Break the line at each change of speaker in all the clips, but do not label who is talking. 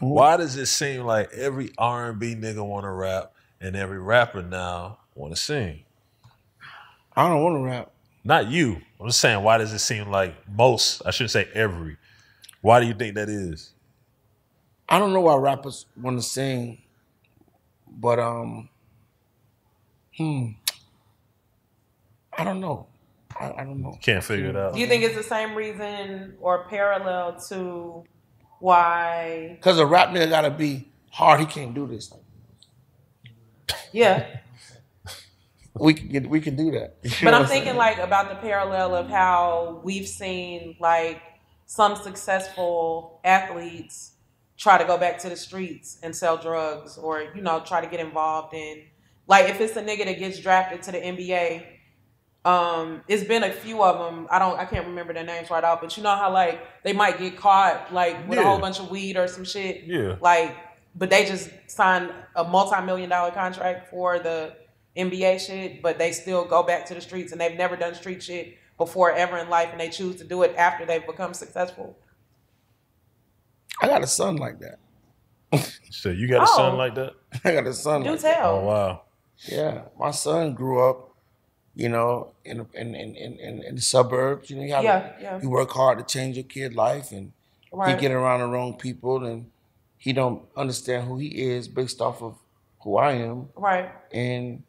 Why does it seem like every R and B nigga want to rap and every rapper now want to sing?
I don't want to rap.
Not you. I'm just saying. Why does it seem like most? I shouldn't say every. Why do you think that is?
I don't know why rappers want to sing, but um, hmm, I don't know. I, I don't know.
Can't figure it out.
Do you think it's the same reason or parallel to why?
Because a rap nigga gotta be hard. He can't do this.
Yeah,
We can get, we can do that. You
but I'm thinking like about the parallel of how we've seen like some successful athletes try to go back to the streets and sell drugs or you know try to get involved in like if it's a nigga that gets drafted to the NBA um it's been a few of them i don't i can't remember their names right off but you know how like they might get caught like with a whole bunch of weed or some shit
Yeah.
like but they just signed a multi-million dollar contract for the nba shit but they still go back to the streets and they've never done street shit before ever in life and they choose to do it after they've become successful
I got a son like that.
So you got a son
Oh.
like that?
I got a son.
do
like that.
tell
Oh wow.
Yeah, my son grew up, you know, in in in in, in, in the suburbs. You know, you have
Yeah, yeah.
you work hard to change your kid life, and
Right.
he get around the wrong people, and he don't understand who he is based off of who I am,
right
and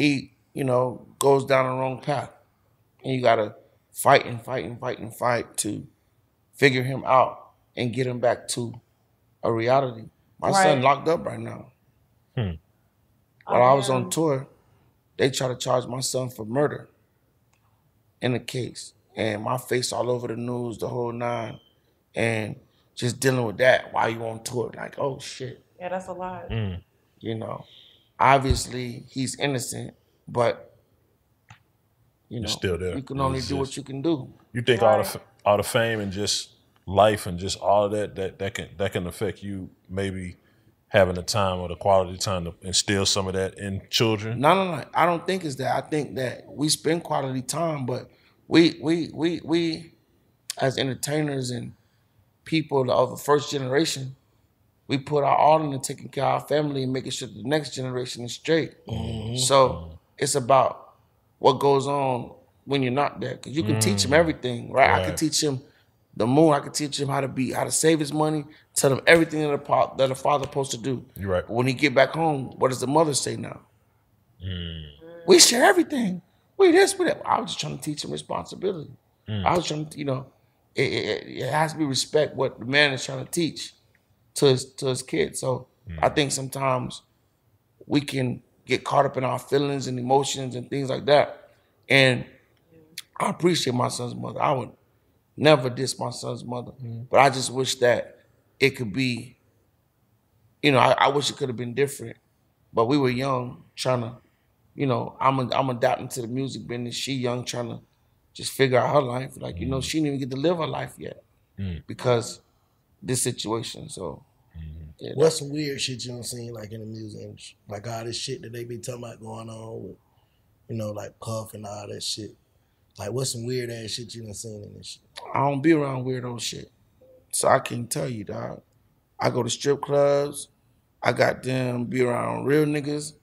he, you know, goes down the wrong path, and you gotta fight and fight and fight and fight to figure him out and get him back to a reality. My son locked up right now.
Hmm.
While I was
Oh,
on tour, they try to charge my son for murder in the case. And my face all over the news, the whole nine. And just dealing with that while you on tour. Like, oh shit.
yeah that's a lot
Mm.
You know. Obviously he's innocent, but you know,
It's still there.
you can only
It's
do what you can do.
You think all the all the fame and just life and just all of that that that can that can affect you maybe having the time or the quality time to instill some of that in children?
No, no, no. I don't think it's that. I think that we spend quality time, but we we we we as entertainers and people of the first generation, we put our all into taking care of our family and making sure the next generation is straight. Mm-hmm. So it's about what goes on when you're not there. Cause you can teach mm. him everything, right? I can teach him the moon. I could teach him how to be, how to save his money. Tell him everything that a, pa- that a father supposed to do.
You're right.
When he get back home, what does the mother say now? Mm. We share everything. We this, we that. I was just trying to teach him responsibility. Mm. I was trying to, you know, it, it, it has to be respect what the man is trying to teach to his to his kids. So I mm. think sometimes we can get caught up in our feelings and emotions and things like that. And I appreciate my son's mother. I would never diss my son's mother, mm-hmm. but I just wish that it could be. You know, I, I wish it could have been different, but we were young, trying to, you know, I'm a, I'm adapting to the music business. She young, trying to just figure out her life. Like you know, mm-hmm. she didn't even get to live her life yet mm. because this situation. So, mm-hmm. yeah,
What's some weird shit you don't seen like in the music industry? Like all this shit that they be talking about going on with, you know, like Puff and all that shit. Like what's some weird ass shit you done seen in this shit?
I don't be around weirdo shit. So I can't tell you, dog. I go to strip clubs. I got them be around real niggas.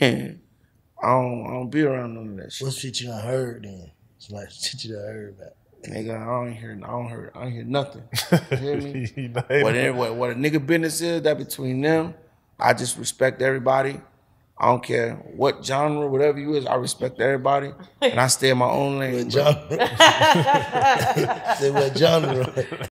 And I don't, I don't be around none of that shit.
What shit you done heard then? It's like shit you done heard about.
Nigga, I don't hear, I don't hear, I don't hear nothing. You hear me?
You know, hey,
Whatever, what, what a nigga business is, that between them. I just respect everybody. I don't care what genre, whatever you is, I respect everybody. And I stay in my own lane.
What genre? Say what genre?